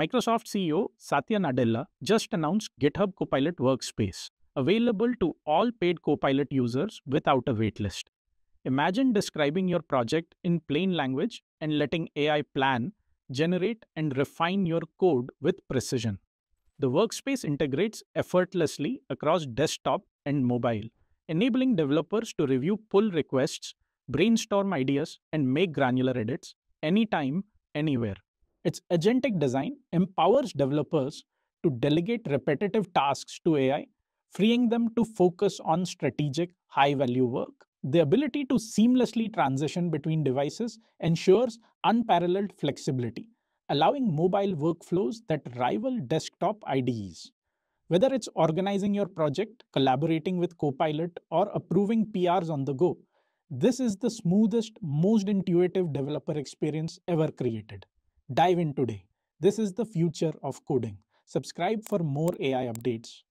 Microsoft CEO Satya Nadella just announced GitHub Copilot Workspace, available to all paid Copilot users without a waitlist. Imagine describing your project in plain language and letting AI plan, generate, and refine your code with precision. The workspace integrates effortlessly across desktop and mobile, enabling developers to review pull requests, brainstorm ideas, and make granular edits anytime, anywhere. Its agentic design empowers developers to delegate repetitive tasks to AI, freeing them to focus on strategic, high value work. The ability to seamlessly transition between devices ensures unparalleled flexibility, allowing mobile workflows that rival desktop IDEs. Whether it's organizing your project, collaborating with Copilot, or approving PRs on the go, this is the smoothest, most intuitive developer experience ever created. Dive in today. This is the future of coding. Subscribe for more AI updates.